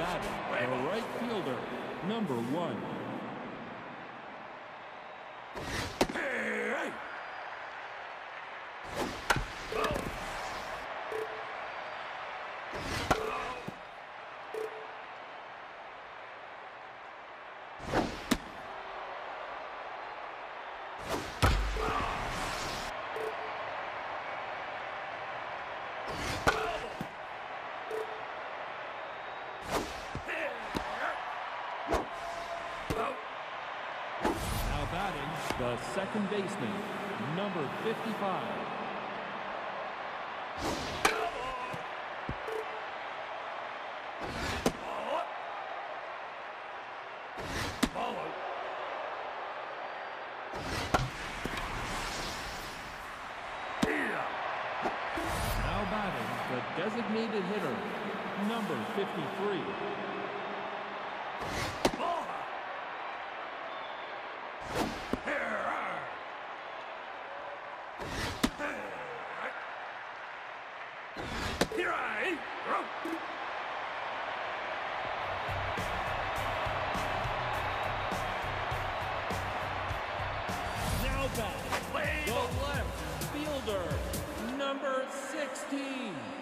batting, the right fielder, number one. Now batting, the second baseman, number 55. Now batting, the designated hitter, number 53. Here I Now batting, the left fielder, number 16.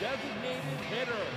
Designated hitter,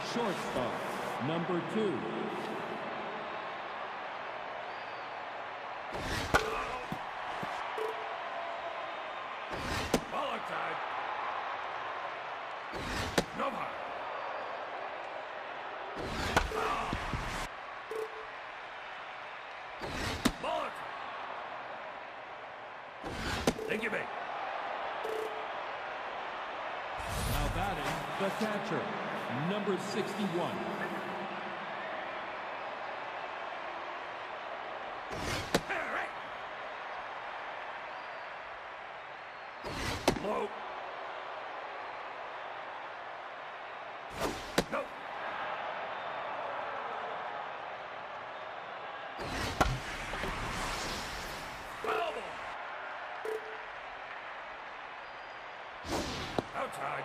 shortstop, number two. Ball time! Nova! Ball time! Thank you, mate. Now batting, the catcher, number 61. Low. Go. Foul ball. Outside.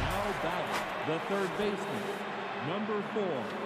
Now batting, the third baseman, number four.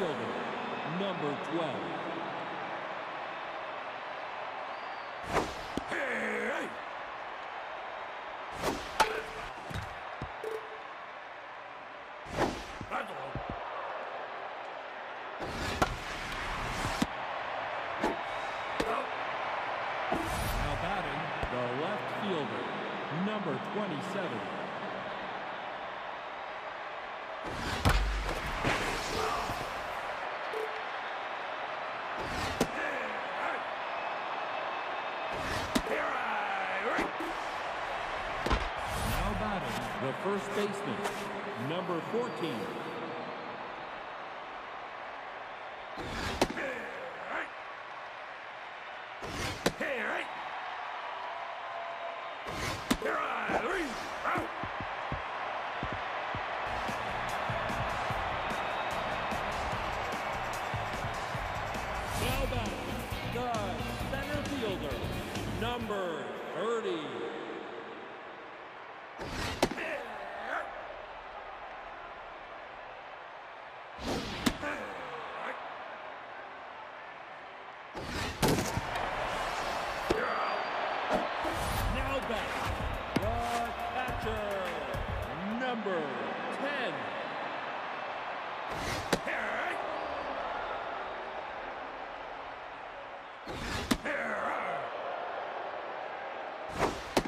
midfielder, number 12. Hey!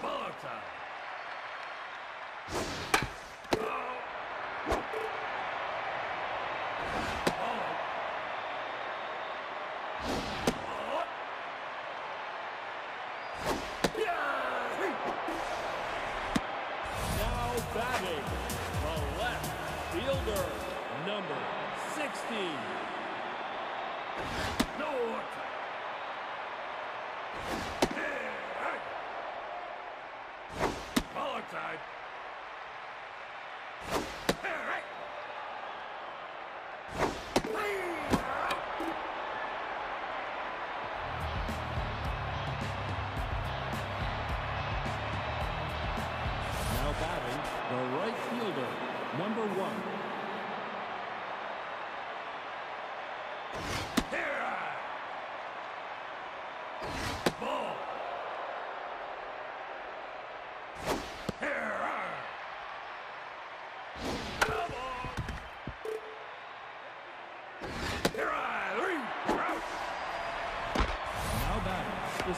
Bullet time.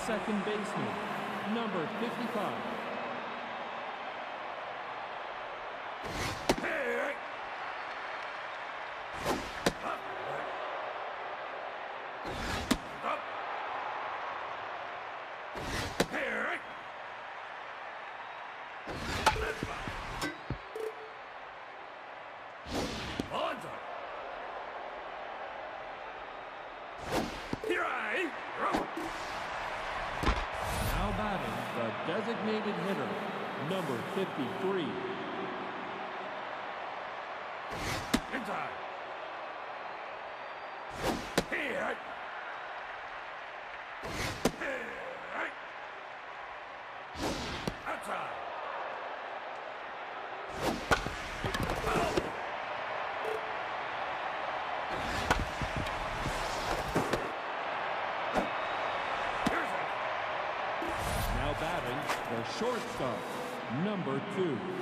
second baseman, number 55, shortstop, number two.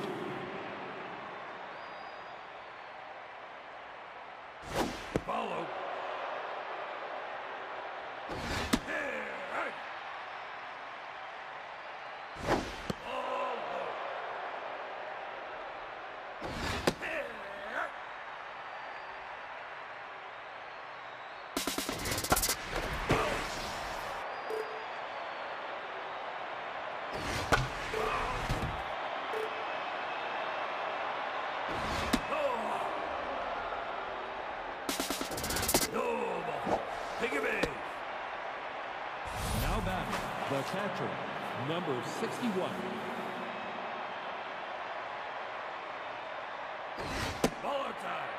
Ball time.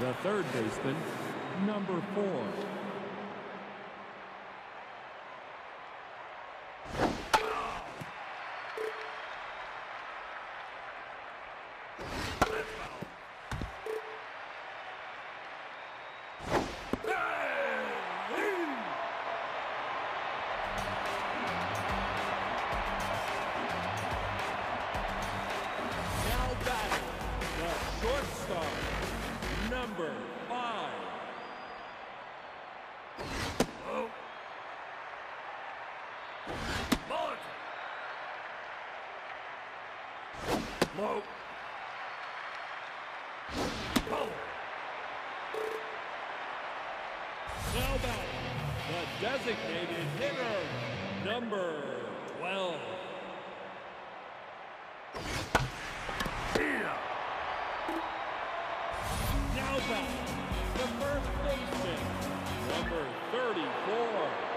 The third baseman, number four. Ball. Now batting, the designated hitter, number 12. Yeah. Now batting, the first baseman, number 34.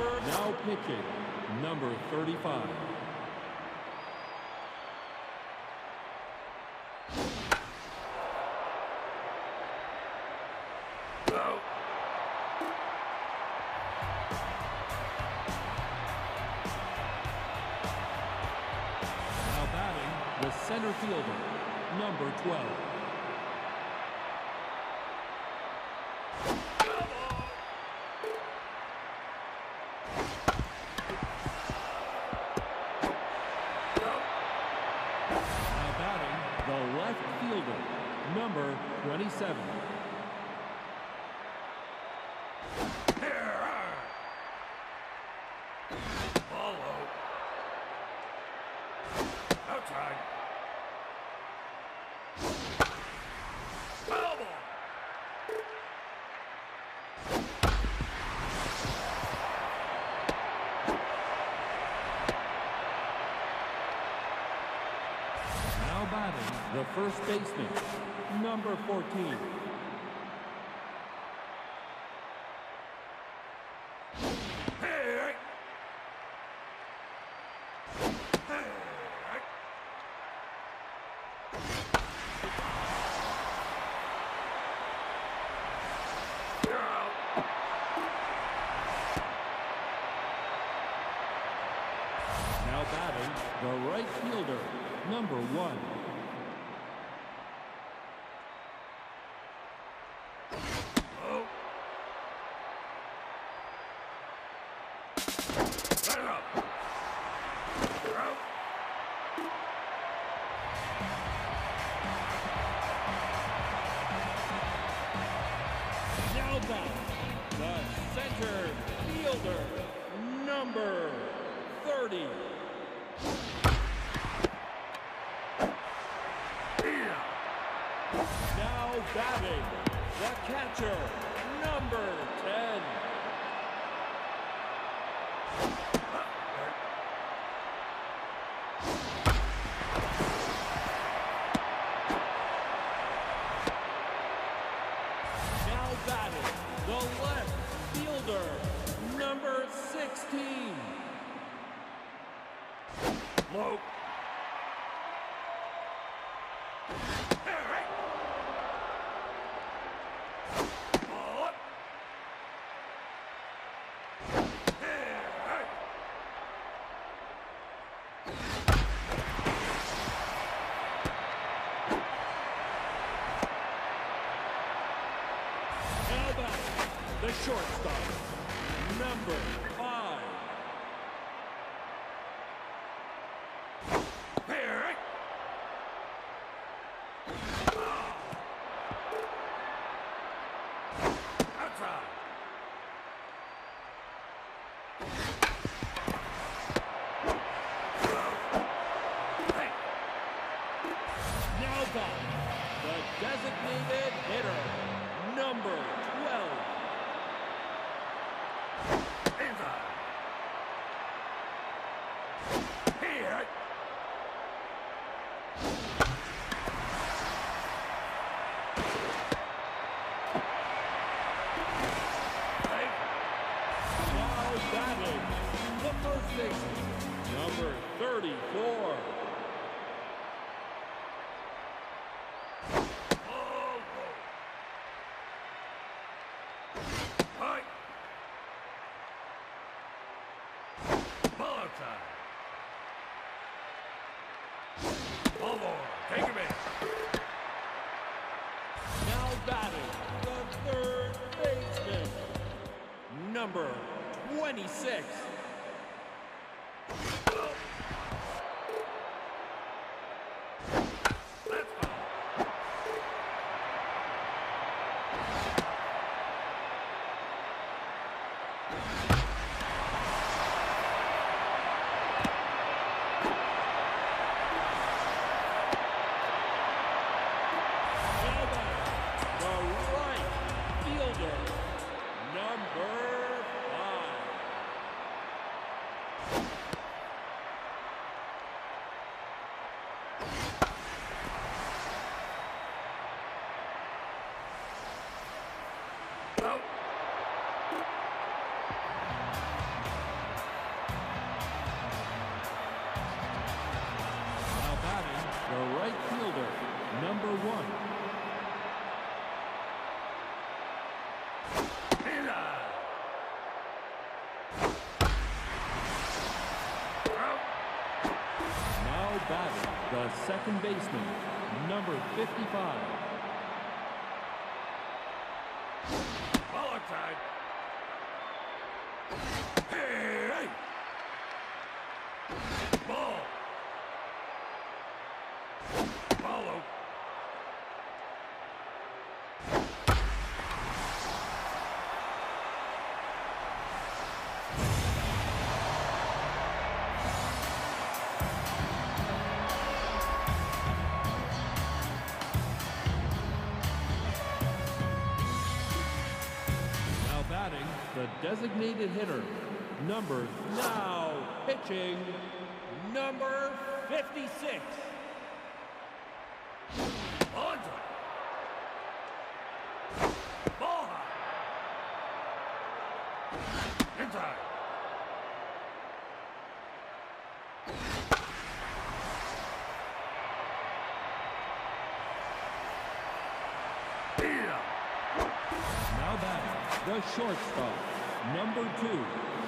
Now pitching, number 35. Now batting, the center fielder, number 12. Now batting, the left fielder, number 27. Here I. Follow. Outside. Foul ball. Now batting, the first baseman, number 14. Hey, hey. Now batting, the right fielder, number one. the shortstop, number second baseman, number 55, designated hitter, number now pitching, number 56. Andre. Ball. Inside. Now back the shortstop number two.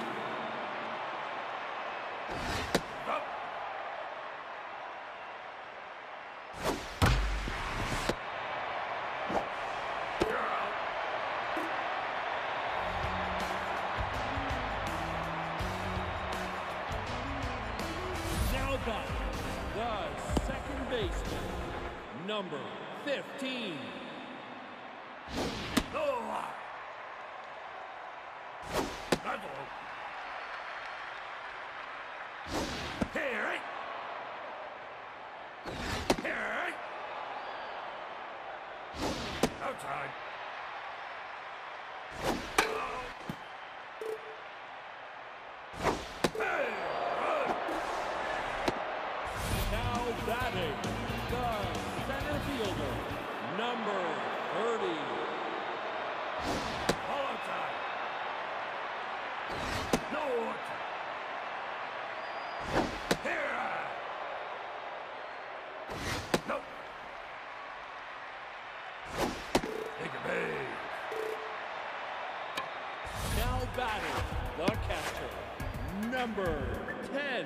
batting the catcher, number 10.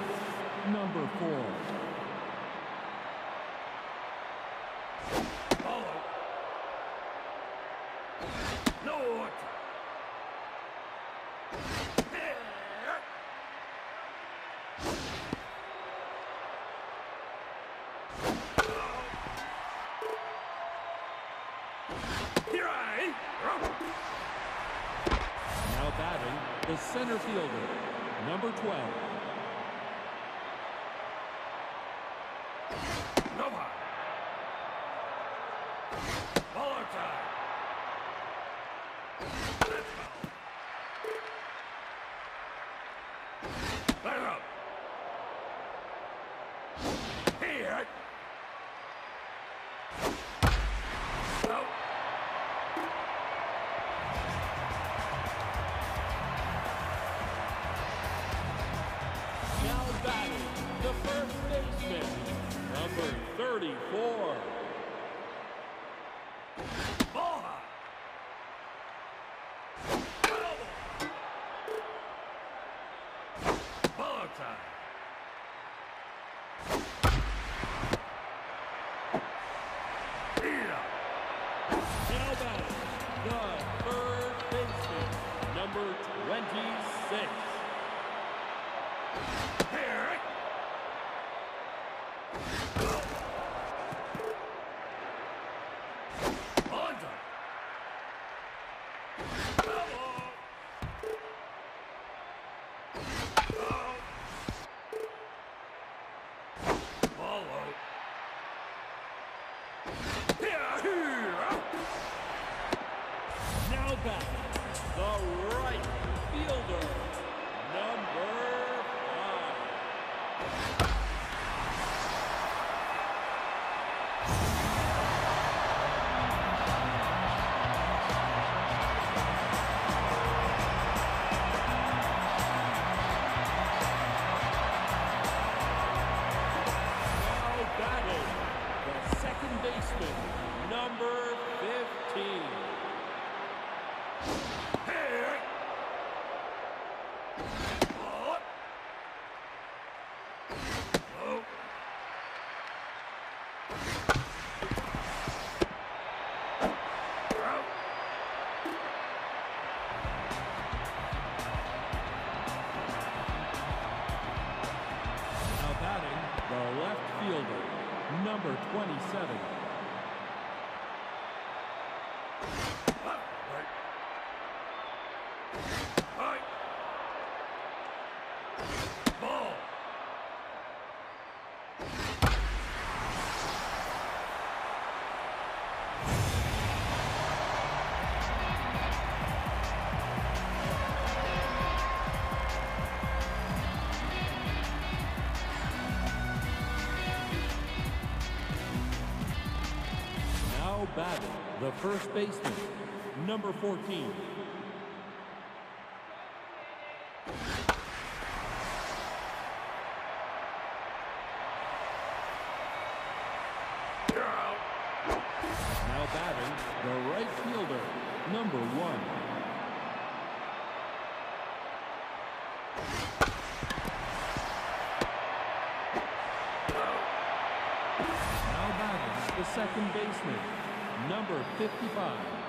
center fielder, number 12. Nova. the first baseman, number 14. Now batting, the right fielder, number one. Now batting, the second baseman, number 55.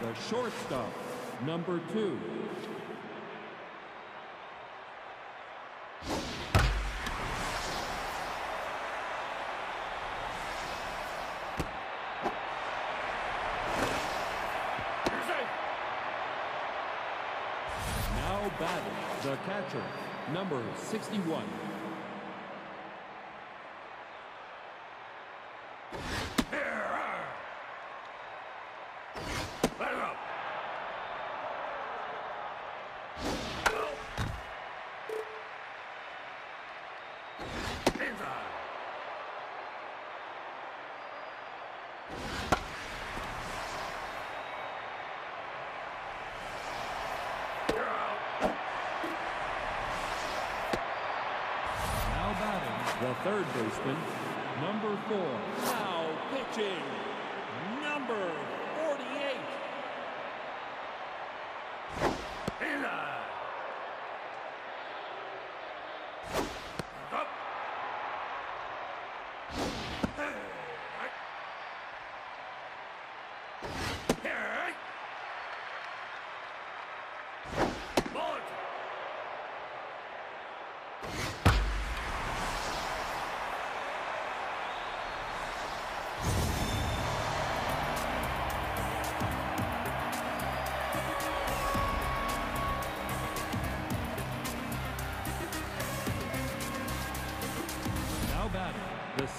the shortstop, number two. Now batting the catcher, number 61,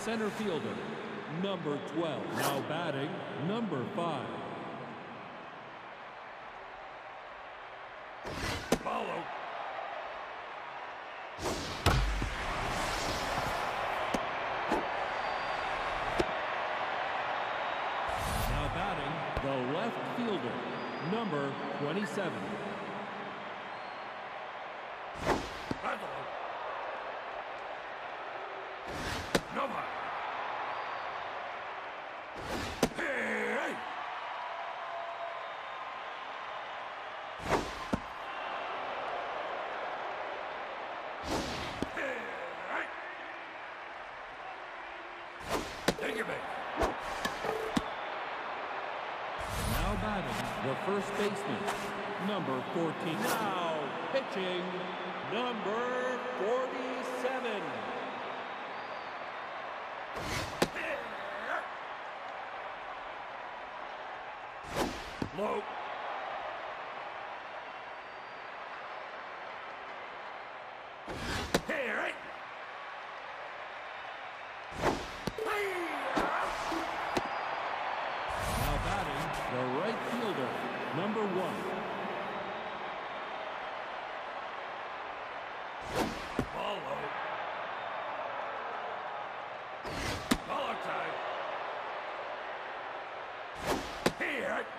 center fielder, number 12. Now batting, number 5. Follow. Now batting, the left fielder, number 27. Battle. Nova. Hey! Hey! Take it back. Now batting, the first baseman, number 14. Now pitching, number 47. Low. Hey, right. Now batting, the right fielder, number 1. Ball low. Ball outside. Hey, right.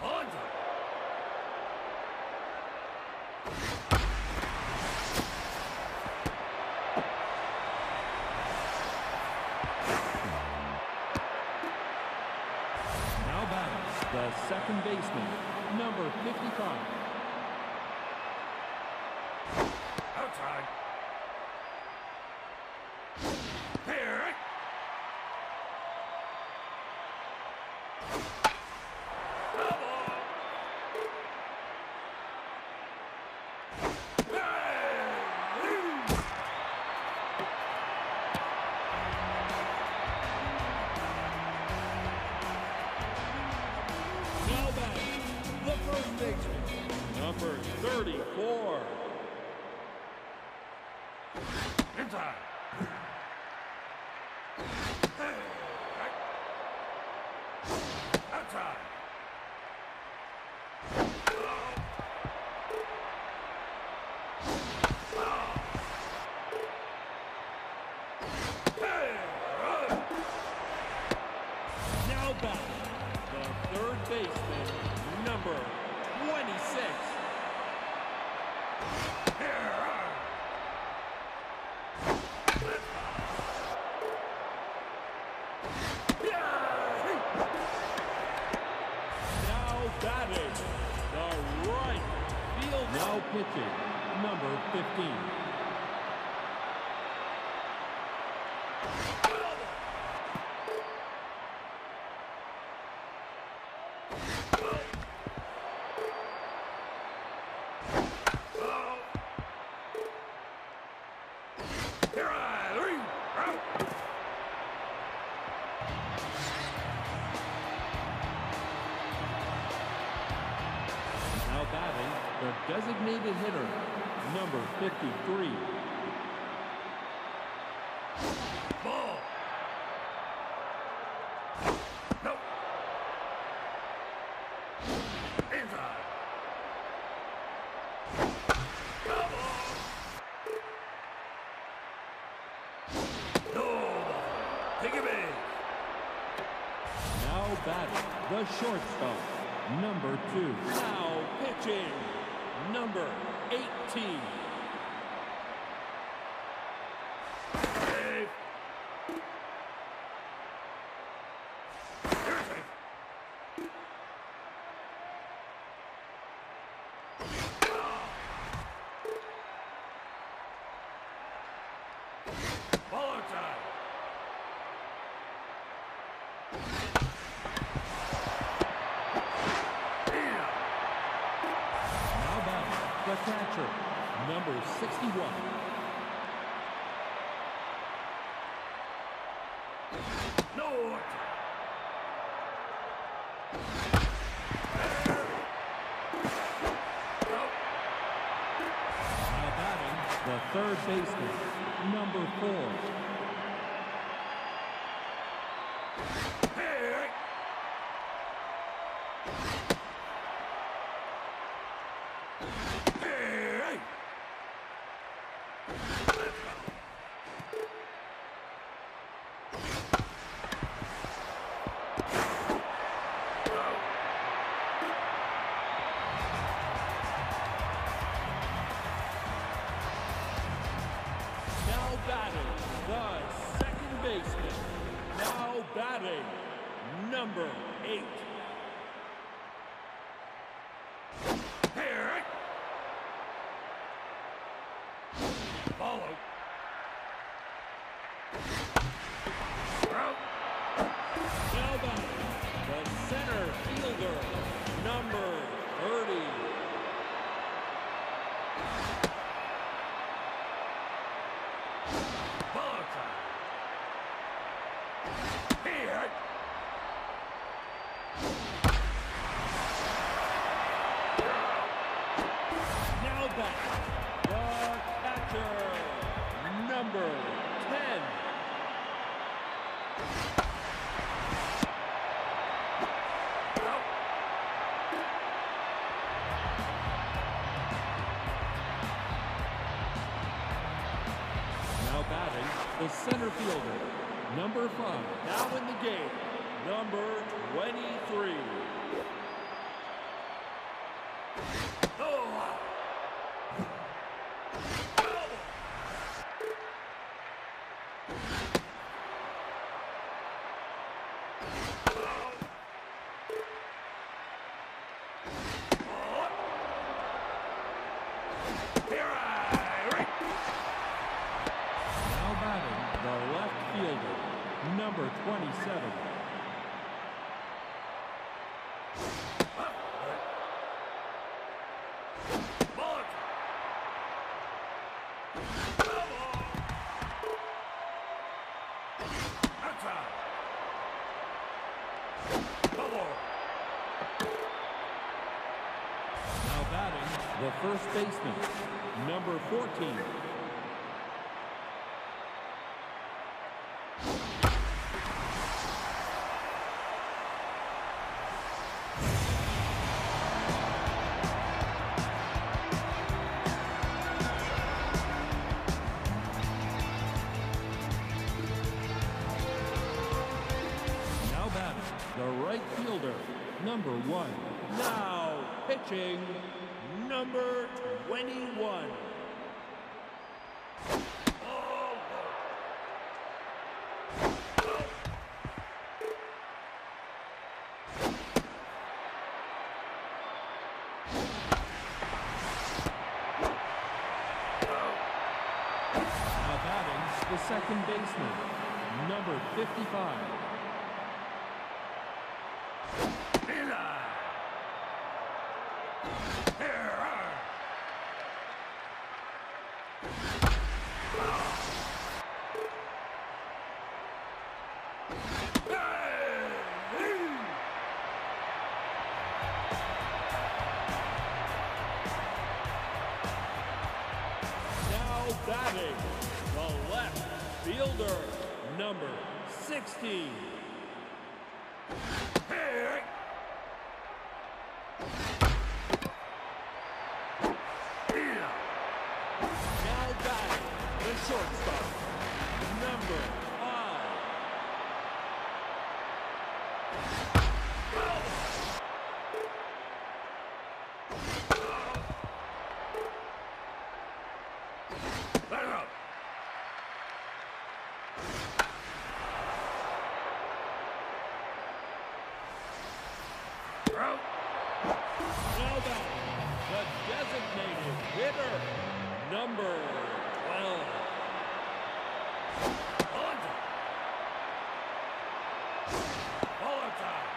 On top. Now batting, the second baseman, number 55. Designated hitter, number 53. Ball. No. Inside. Come on. No. Take it back. Now batting, the shortstop, number 2. Now pitching, number 18. 61. The third baseman, number four, the center fielder, number five. Now in the game, number 23. first baseman, number 14. Now batting the right fielder, number one. Now pitching. baseman, number 55, hitter, number 12. Valentine. Valentine.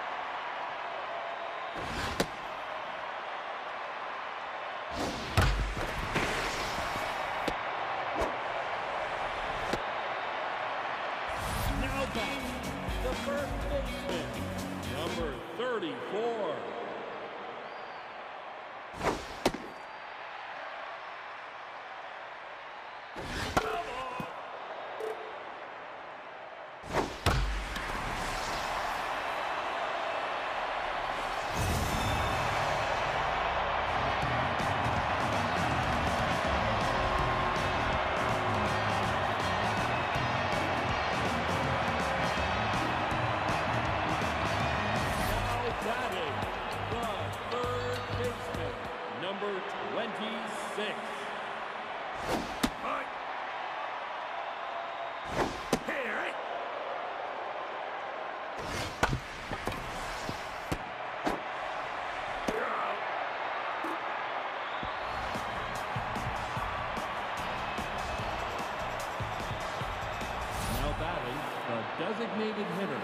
David Henner,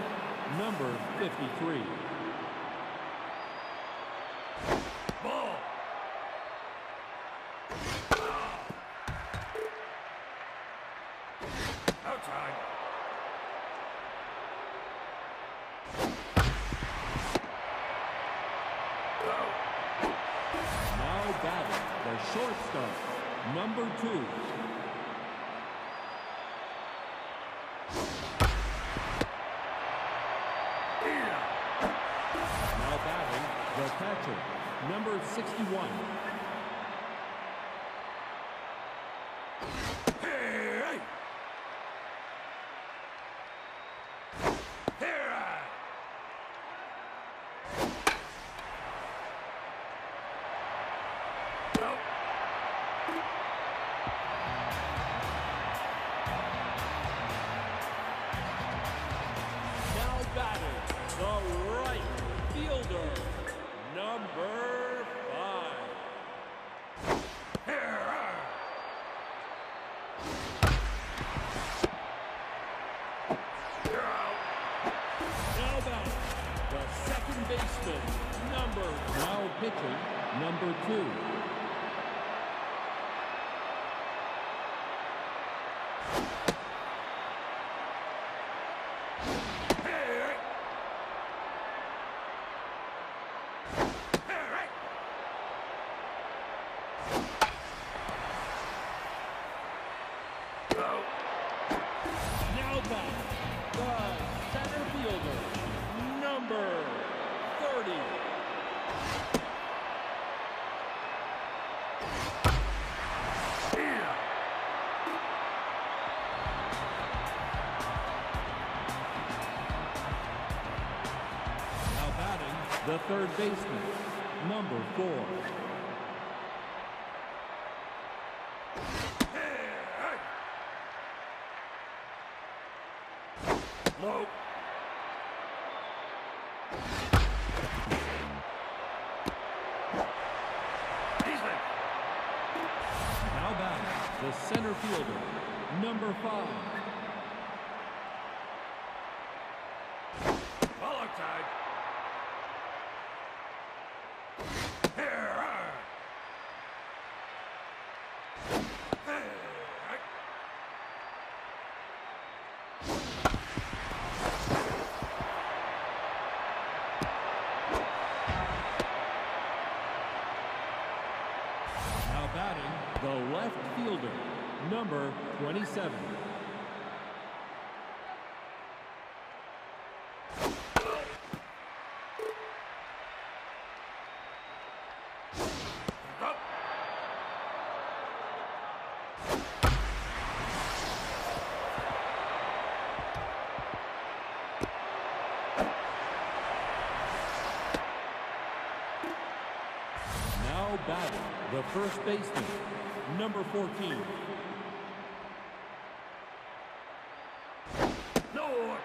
number 53. Ball. Outside. Now batting the shortstop, number two, 51. third baseman, number four, number 27. Now batting the first baseman, number 14. No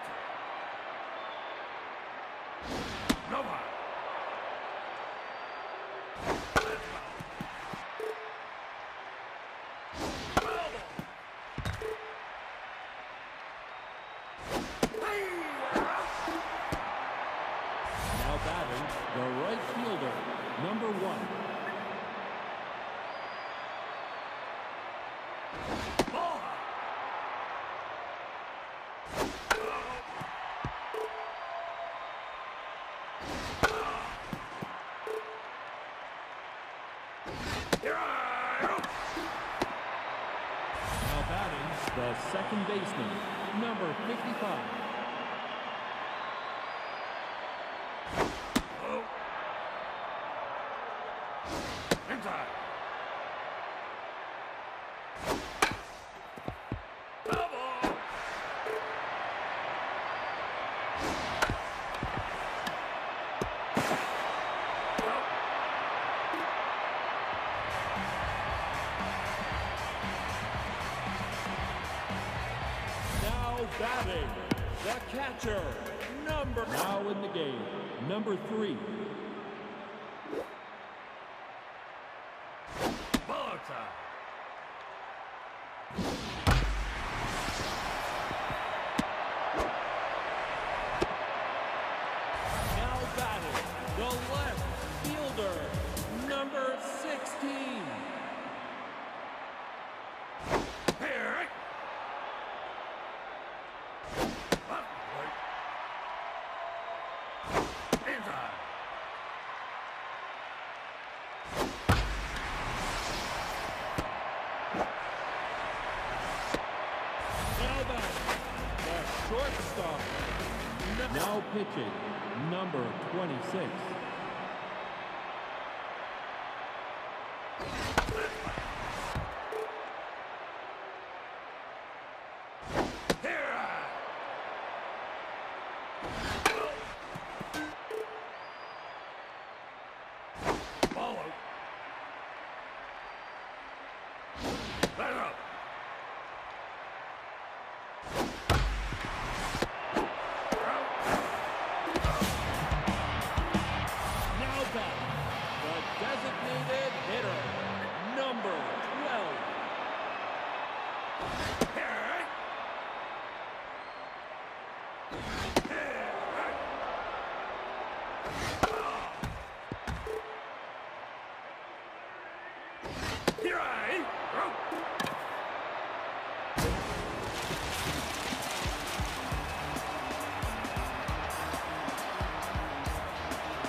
the second baseman, number 55, catcher, number... Now in the game, number three, pitching, number 26.